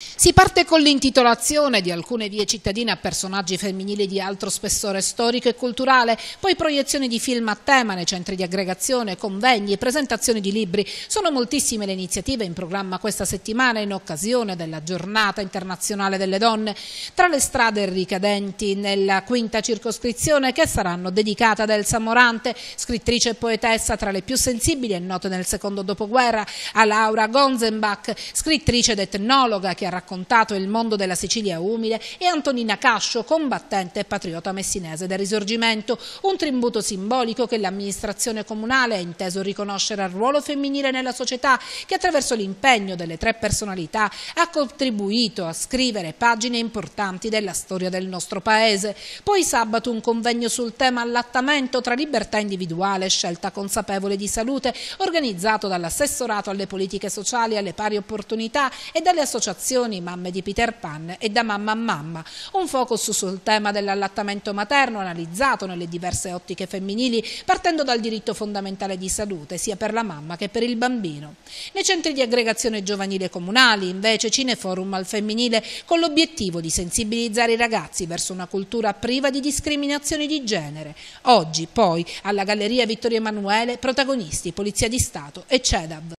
Si parte con l'intitolazione di alcune vie cittadine a personaggi femminili di alto spessore storico e culturale, poi proiezioni di film a tema nei centri di aggregazione, convegni e presentazioni di libri. Sono moltissime le iniziative in programma questa settimana in occasione della giornata internazionale delle donne. Tra le strade ricadenti nella quinta circoscrizione che saranno dedicate ad Elsa Morante, scrittrice e poetessa tra le più sensibili e note nel secondo dopoguerra, a Laura Gonzenbach, scrittrice ed etnologa che ha raccontato il mondo della Sicilia umile, e Antonina Cascio, combattente e patriota messinese del Risorgimento, un tributo simbolico che l'amministrazione comunale ha inteso riconoscere al ruolo femminile nella società che attraverso l'impegno delle tre personalità ha contribuito a scrivere pagine importanti della storia del nostro paese. Poi sabato un convegno sul tema allattamento tra libertà individuale e scelta consapevole di salute organizzato dall'assessorato alle politiche sociali e alle pari opportunità e dalle associazioni associazioni Mamme di Peter Pan e Da Mamma a Mamma, un focus sul tema dell'allattamento materno analizzato nelle diverse ottiche femminili partendo dal diritto fondamentale di salute sia per la mamma che per il bambino. Nei centri di aggregazione giovanile comunali invece cineforum al femminile con l'obiettivo di sensibilizzare i ragazzi verso una cultura priva di discriminazioni di genere. Oggi poi alla Galleria Vittorio Emanuele protagonisti Polizia di Stato e CEDAV.